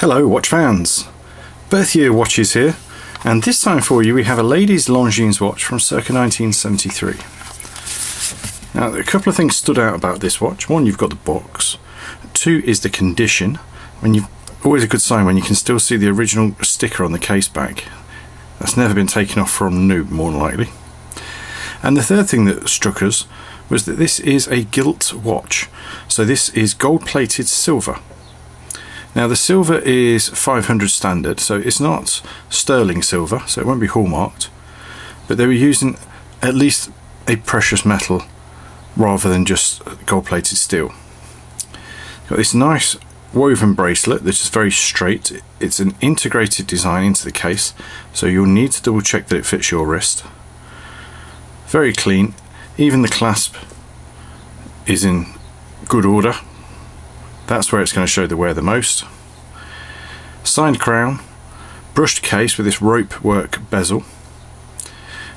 Hello watch fans, Birth Year watches here and this time for you we have a ladies Longines watch from circa 1973. Now a couple of things stood out about this watch. One you've got the box, two is the condition. When you always a good sign when you can still see the original sticker on the case back. That's never been taken off from new more than likely. And the third thing that struck us was that this is a gilt watch. So this is gold plated silver. Now the silver is 500 standard, so it's not sterling silver, so it won't be hallmarked. But they were using at least a precious metal rather than just gold-plated steel. Got this nice woven bracelet that's just very straight. It's an integrated design into the case, so you'll need to double check that it fits your wrist. Very clean. Even the clasp is in good order that's where it's going to show the wear the most. Signed crown, brushed case with this rope work bezel.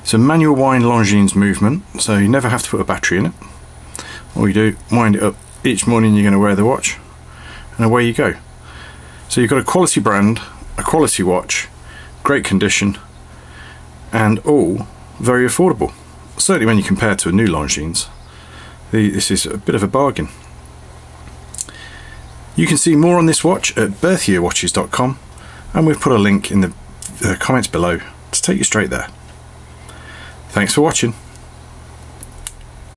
It's a manual wind Longines movement, so you never have to put a battery in it. All you do, wind it up each morning you're going to wear the watch, and away you go. So you've got a quality brand, a quality watch, great condition, and all very affordable. Certainly when you compare to a new Longines, this is a bit of a bargain. You can see more on this watch at birthyearwatches.com and we've put a link in the, the comments below to take you straight there. Thanks for watching.